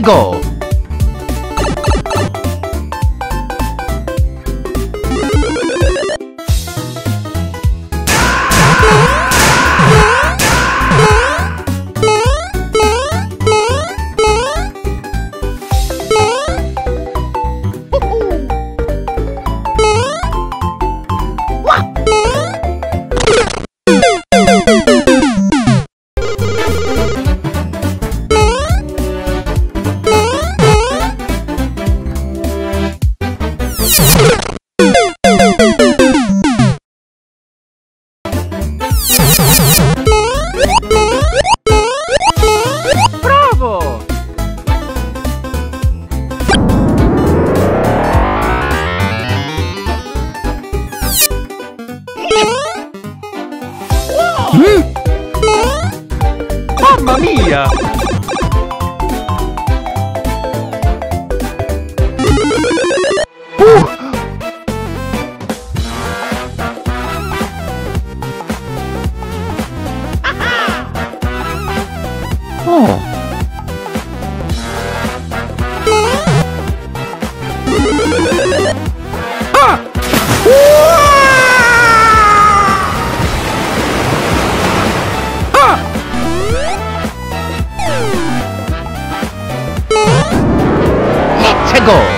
Go. Mm? Mamma mia! Uh! México.